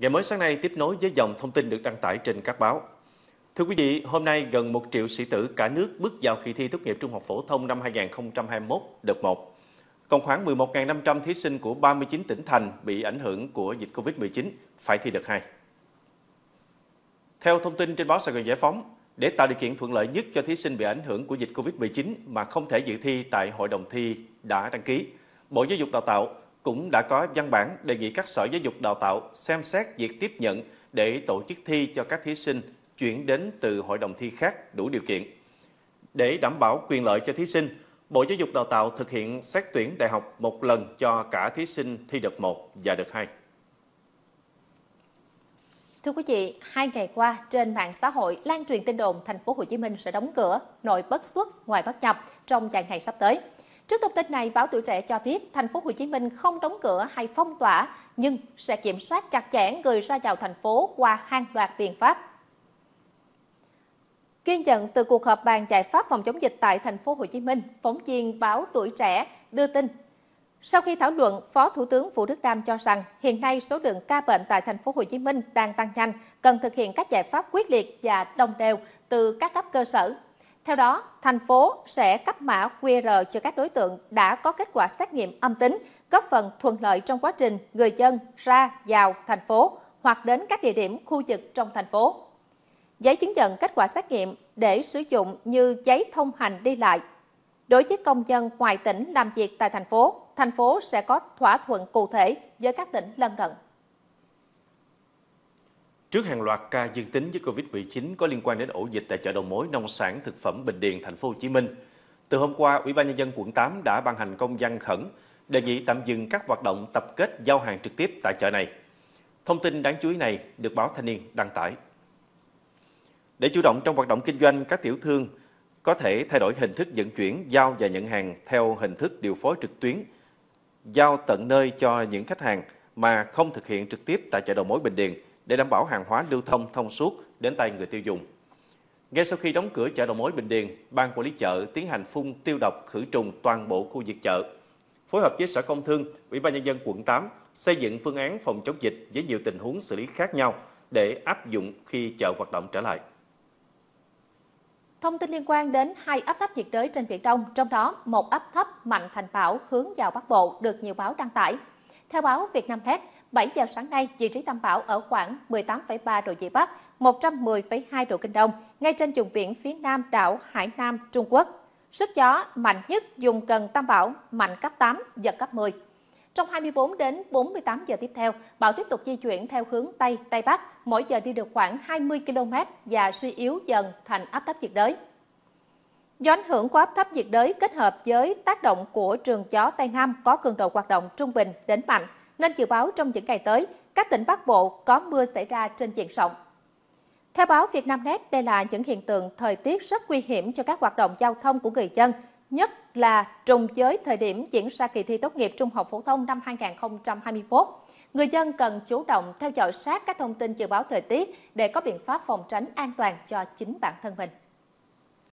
Ngày mới sáng nay tiếp nối với dòng thông tin được đăng tải trên các báo. Thưa quý vị, hôm nay gần 1 triệu sĩ tử cả nước bước vào kỳ thi tốt nghiệp trung học phổ thông năm 2021 đợt 1. Còn khoảng 11.500 thí sinh của 39 tỉnh thành bị ảnh hưởng của dịch Covid-19 phải thi đợt 2. Theo thông tin trên báo Sài Gòn Giải Phóng, để tạo điều kiện thuận lợi nhất cho thí sinh bị ảnh hưởng của dịch Covid-19 mà không thể dự thi tại hội đồng thi đã đăng ký, Bộ Giáo dục Đào tạo cũng đã có văn bản đề nghị các sở giáo dục đào tạo xem xét việc tiếp nhận để tổ chức thi cho các thí sinh chuyển đến từ hội đồng thi khác đủ điều kiện. Để đảm bảo quyền lợi cho thí sinh, Bộ Giáo dục Đào tạo thực hiện xét tuyển đại học một lần cho cả thí sinh thi đợt 1 và đợt 2. Thưa quý vị, hai ngày qua trên mạng xã hội lan truyền tin đồn thành phố Hồ Chí Minh sẽ đóng cửa, nội bất xuất, ngoài bất nhập trong vài ngày sắp tới. Trước thông tin này, báo Tuổi Trẻ cho biết thành phố Hồ Chí Minh không đóng cửa hay phong tỏa nhưng sẽ kiểm soát chặt chẽ người ra vào thành phố qua hàng loạt biện pháp. Ghi nhận từ cuộc họp bàn giải pháp phòng chống dịch tại thành phố Hồ Chí Minh, phóng viên báo Tuổi Trẻ đưa tin sau khi thảo luận, Phó Thủ tướng Vũ Đức Đam cho rằng hiện nay số lượng ca bệnh tại thành phố Hồ Chí Minh đang tăng nhanh, cần thực hiện các giải pháp quyết liệt và đồng đều từ các cấp cơ sở. Theo đó, thành phố sẽ cấp mã QR cho các đối tượng đã có kết quả xét nghiệm âm tính, góp phần thuận lợi trong quá trình người dân ra vào thành phố hoặc đến các địa điểm khu vực trong thành phố. Giấy chứng nhận kết quả xét nghiệm để sử dụng như giấy thông hành đi lại. Đối với công dân ngoài tỉnh làm việc tại thành phố, thành phố sẽ có thỏa thuận cụ thể với các tỉnh lân cận. Trước hàng loạt ca dương tính với Covid-19 có liên quan đến ổ dịch tại chợ đầu mối nông sản thực phẩm Bình Điền, thành phố Hồ Chí Minh, từ hôm qua, Ủy ban nhân dân quận 8 đã ban hành công văn khẩn đề nghị tạm dừng các hoạt động tập kết giao hàng trực tiếp tại chợ này. Thông tin đáng chú ý này được báo Thanh niên đăng tải. Để chủ động trong hoạt động kinh doanh, các tiểu thương có thể thay đổi hình thức vận chuyển, giao và nhận hàng theo hình thức điều phối trực tuyến giao tận nơi cho những khách hàng mà không thực hiện trực tiếp tại chợ đầu mối Bình Điền để đảm bảo hàng hóa lưu thông thông suốt đến tay người tiêu dùng. Ngay sau khi đóng cửa chợ đầu mối Bình Điền, ban quản lý chợ tiến hành phun tiêu độc khử trùng toàn bộ khu vực chợ. Phối hợp với Sở Công Thương, Ủy ban nhân dân quận 8 xây dựng phương án phòng chống dịch với nhiều tình huống xử lý khác nhau để áp dụng khi chợ hoạt động trở lại. Thông tin liên quan đến hai áp thấp nhiệt đới trên Biển Đông, trong đó một áp thấp mạnh thành bão hướng vào Bắc Bộ được nhiều báo đăng tải. Theo báo Việt Nam Net, 7 giờ sáng nay, vị trí tâm bão ở khoảng 18,3 độ Vĩ Bắc, 110,2 độ Kinh Đông, ngay trên vùng biển phía nam đảo Hải Nam, Trung Quốc. Sức gió mạnh nhất dùng cần tâm bão mạnh cấp 8, giật cấp 10. Trong 24 đến 48 giờ tiếp theo, bão tiếp tục di chuyển theo hướng Tây, Tây Bắc, mỗi giờ đi được khoảng 20 km và suy yếu dần thành áp thấp nhiệt đới. Do ảnh hưởng của áp thấp nhiệt đới kết hợp với tác động của trường gió Tây Nam có cường độ hoạt động trung bình đến mạnh, nên dự báo trong những ngày tới, các tỉnh Bắc Bộ có mưa xảy ra trên diện rộng. Theo báo Việt Nam Net, đây là những hiện tượng thời tiết rất nguy hiểm cho các hoạt động giao thông của người dân, nhất là trùng giới thời điểm diễn ra kỳ thi tốt nghiệp trung học phổ thông năm 2021. Người dân cần chủ động theo dõi sát các thông tin dự báo thời tiết để có biện pháp phòng tránh an toàn cho chính bản thân mình.